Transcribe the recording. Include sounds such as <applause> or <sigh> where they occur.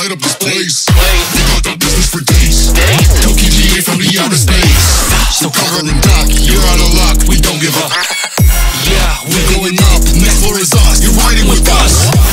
light up this place. We got the business for days. Tokyo GA from the outer space. So cover and dock, you're out of luck. We don't give up. <laughs> Yeah, we're going up. Next floor is us. You're riding with us.